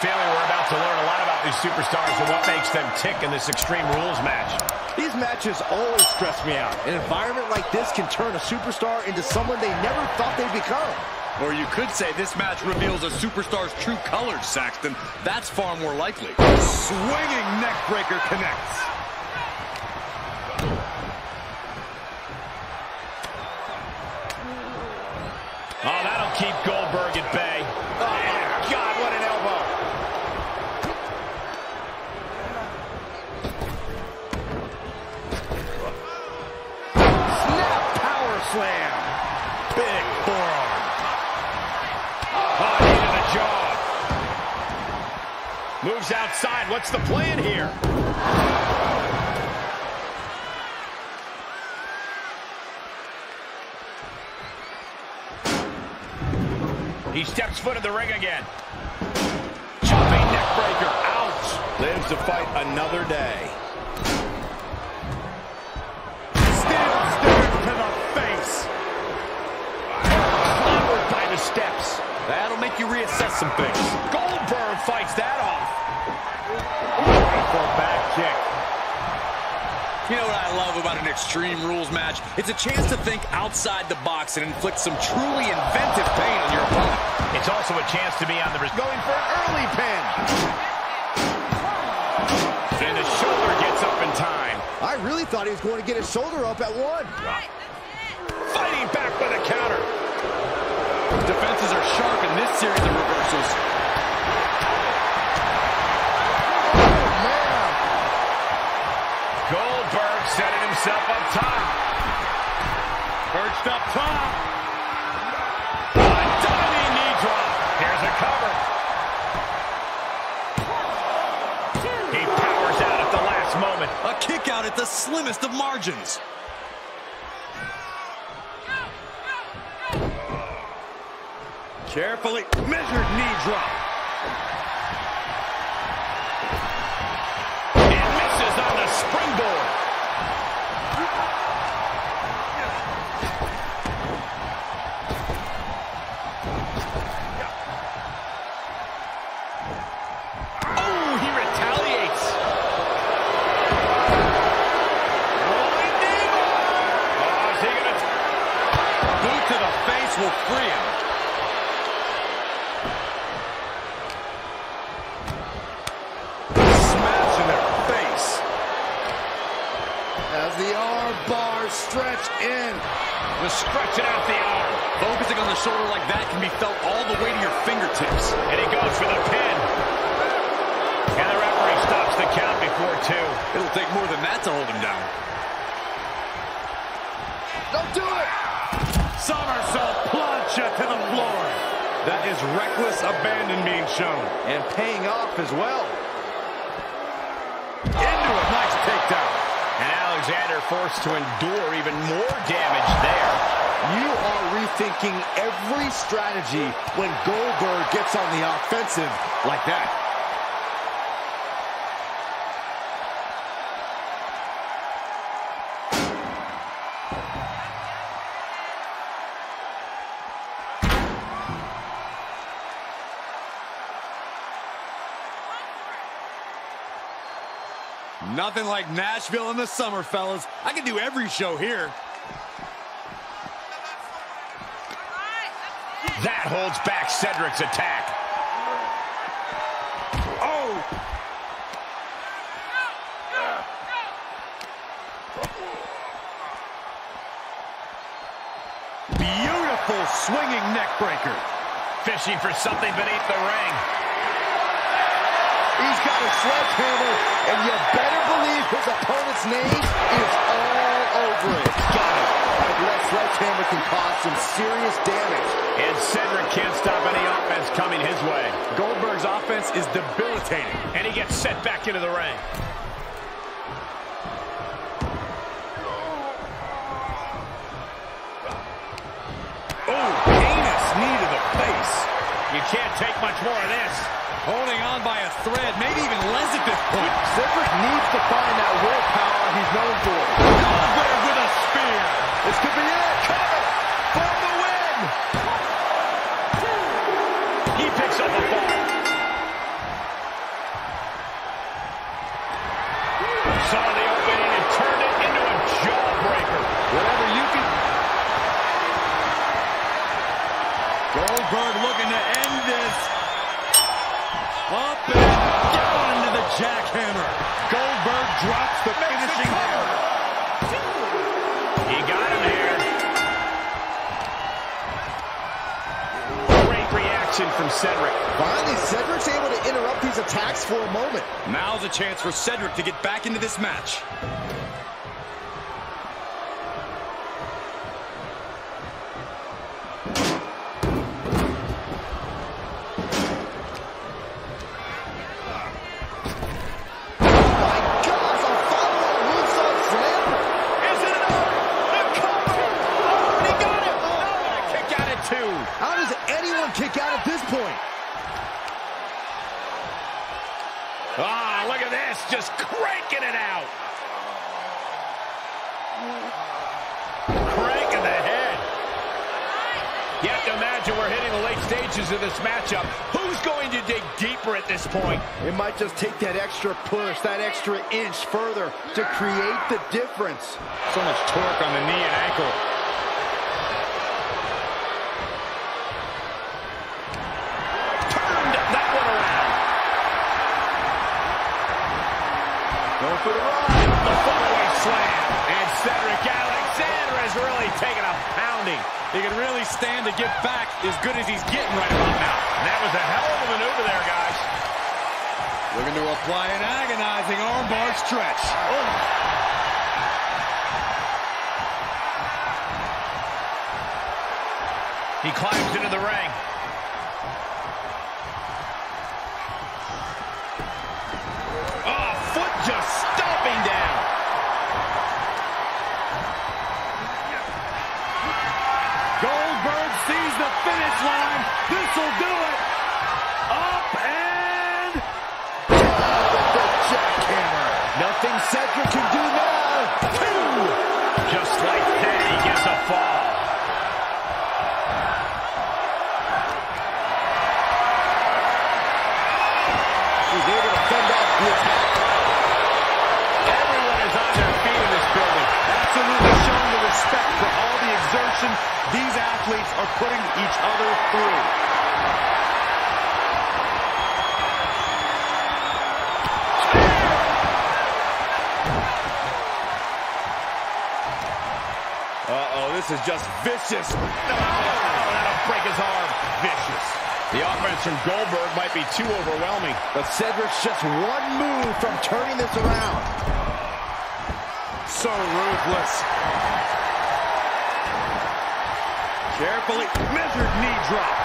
feeling we're about to learn a lot about these superstars and what makes them tick in this Extreme Rules match. These matches always stress me out. An environment like this can turn a superstar into someone they never thought they'd become. Or you could say this match reveals a superstar's true colors, Saxton. That's far more likely. Swinging neckbreaker connects. Oh, that'll keep Goldberg Moves outside. What's the plan here? He steps foot in the ring again. Jumping neckbreaker. Ouch. Lives to fight another day. Steel stair to the face. Clobbered by the steps. That'll make you reassess some things. Goldberg fights that off. You know what I love about an Extreme Rules match? It's a chance to think outside the box and inflict some truly inventive pain on your opponent. It's also a chance to be on the... Going for an early pin. And the shoulder gets up in time. I really thought he was going to get his shoulder up at one. Right, Fighting back with a counter. Defenses are sharp in this series of reversals. Himself up top. Perched up top. A diving knee drop. Here's a cover. He powers out at the last moment. A kick out at the slimmest of margins. Carefully measured knee drop. Bars stretch in. Was stretching out the arm. Focusing on the shoulder like that can be felt all the way to your fingertips. And he goes for the pin. And the referee stops the count before two. It'll take more than that to hold him down. Don't do it. Somersault plancha to the floor. That is reckless abandon being shown. And paying off as well. Into a nice takedown. And Alexander forced to endure even more damage there. You are rethinking every strategy when Goldberg gets on the offensive like that. Nothing like Nashville in the summer, fellas. I can do every show here. That holds back Cedric's attack. Oh! Beautiful swinging neck breaker. Fishing for something beneath the ring. He's got a sledgehammer, and you better believe his opponent's name is all over it. Got it. That sledgehammer can cause some serious damage. And Cedric can't stop any offense coming his way. Goldberg's offense is debilitating. And he gets set back into the ring. Can't take much more of this. Holding on by a thread, maybe even less at this point. Cedric needs to find that willpower he's known for. Goldberg with a spear. This could be it. Cover for the win. He picks up the fall. Reaction from Cedric. Finally, Cedric's able to interrupt these attacks for a moment. Now's a chance for Cedric to get back into this match. My gosh, a follow-up moonsault slam. Is it enough? The cover! Oh, and he got it! Oh, and a kick out at two. How does anyone kick out at this point? Ah, look just cranking it out. Cranking the head. You have to imagine we're hitting the late stages of this matchup. Who's going to dig deeper at this point? It might just take that extra push, that extra inch further to create the difference. So much torque on the knee and ankle. Really taken a pounding. He can really stand to get back as good as he's getting right about now. And that was a hell of a maneuver there, guys. Looking to apply an agonizing armbar stretch. Oh. He climbs into the ring. Finish line. This will do it. Up and The jackhammer. Nothing Cedric can athletes are putting each other through. Uh-oh, this is just vicious. Oh, that'll break his arm. Vicious. The offense from Goldberg might be too overwhelming. But Cedric's just one move from turning this around. So ruthless. Carefully measured knee drop.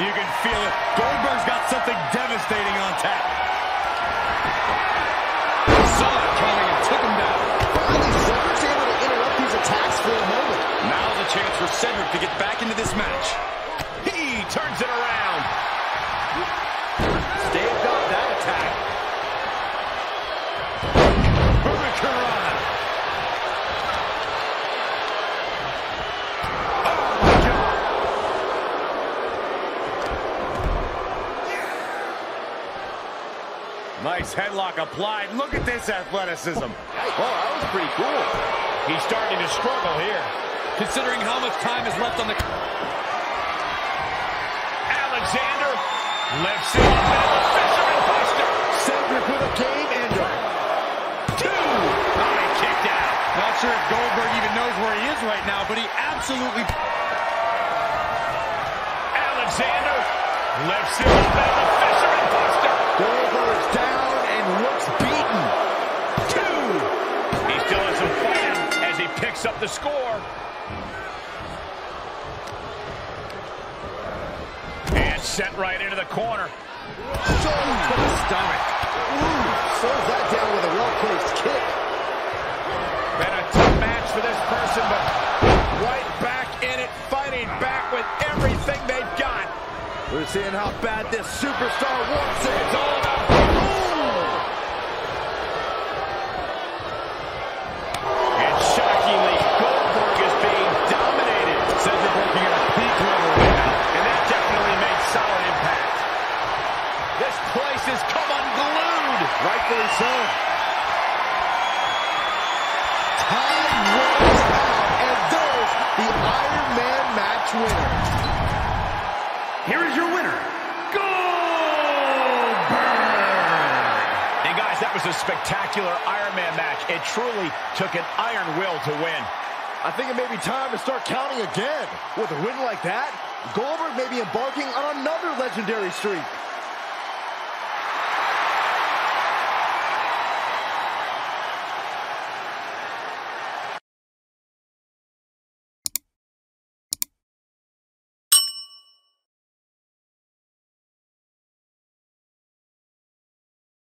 You can feel it. Goldberg's got something devastating on tap. Saw it coming and took him down. Finally, Cedric's able to interrupt these attacks for a moment. Now's a chance for Cedric to get back into this match. He turns it around. Staved off that attack. Hurricanrana. Oh, my God. Nice headlock applied. Look at this athleticism. Oh, that was pretty cool. He's starting to struggle here. Considering how much time is left on the... Alexander lifts him up into the Fisherman Buster. Cedric with a game ender. Two. Oh, he kicked out. Not sure if Goldberg even knows where he is right now, but he absolutely... Alexander lifts him up into the Fisherman Buster. Goldberg's down picks up the score. And sent right into the corner. Shoulder to the stomach. Ooh, slows that down with a well-placed kick. Been a tough match for this person, but right back in it, fighting back with everything they've got. We're seeing how bad this superstar wants it. It's all about Iron Man match winner. here is your winner, Goldberg! And guys, that was a spectacular Iron Man match. It truly took an iron will to win. I think it may be time to start counting again. With a win like that, Goldberg may be embarking on another legendary streak.